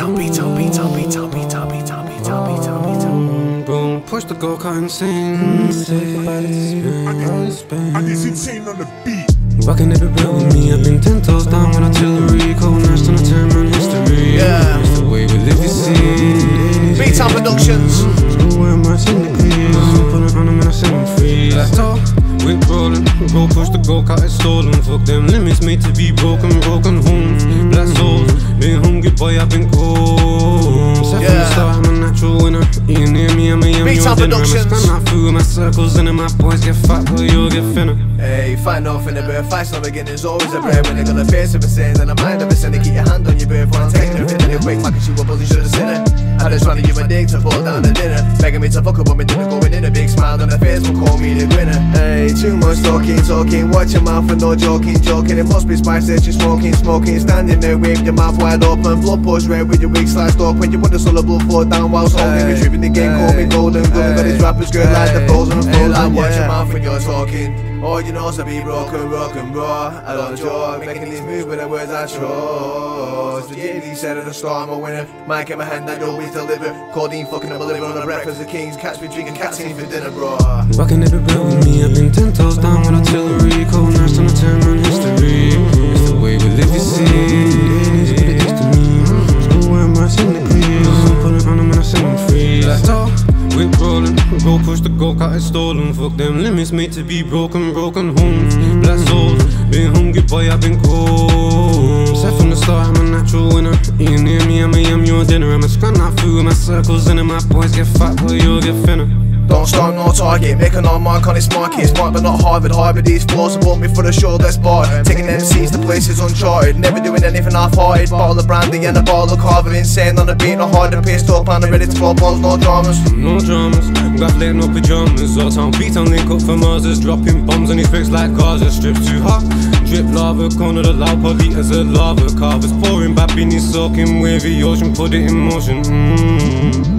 up, beat up, beat up, beat up, beat up. Boom, push the go kart insane. And it's insane on the beat. Rockin' every bill with me. I've been ten toes down with artillery. Cold nurse on a ten man history. Yeah. It's the way we live, you see. Beat Up Productions. School where my syndicate. Put it on them and I set them free. Let's talk. Whip rollin', go push the go kart, it's stolen. Fuck them limits made to be broken, broken homes, black souls. Been hungry, boy, I've been getting near me, I'm a yummy with dinner I'ma spend my food, my circles, and then my boys get fucked, but you'll get thinner. Hey, fight off in the birth, fight some again, there's always a prayer When they gonna face of a sin, and a mind of a sinner Keep your hand on your birth, wanna take the fit And you wake, fucking she wobbles, you should've seen it. I just wanted you my dick to fall down to dinner Begging me to fuck up, but me dinner going in a big smile on the face, will call me the winner. Hey too much talking, talking, watch your mouth and no joking, joking. It must be spice that you're smoking, smoking. Standing there with your mouth wide open Blood push red with your wig sliced up When you want the soul of blood fall down while holding Retrieving the game, call me golden Golden got these rappers good like the frozen and frozen Hey, watch your mouth when you're talking all you know is to be broken, rock and raw. I don't joke, making these moves with the words I trust. Virginity said at the start, I'm a winner. Mic in my hand, I always deliver. Codeine fucking up a liver on the breakfast of kings. Catch me drinking caffeine for dinner, bro. Rockin' every bill with me, I've been ten toes down with artillery. Cold nurse on a ten man history. It's the way we live, you see. It's to me. School where my syndicate. Put it on them and I set them free. Let's talk. Whip rollin', go push the go kart, it's stolen. Fuck them limits made to be broken, broken homes, black souls. Been hungry, boy, I've been cold. Set from the start, I'm a natural winner. Eating near me, I'm a yum, your dinner. I'm a scan out through my circles, and then my boys get fat, but you'll get thinner. Don't start, no target. A non mark on its market. Smart but not Harvard. Harvard these floors support me for the show that's barred. Taking MCs to places uncharted. Never doing anything half hearted. Bottle of brandy and a bottle of carver. Insane on the beat, not hard to pissed up. And I'm ready to blow balls, no dramas. No dramas, got leg no pajamas. All town beat on link up for Mars, dropping bombs on his face like Gaza. Strips too hot, drip lava, corner the loud poly as a lava. Carvers pouring back beneath soaking wavy ocean, put it in motion. Mm.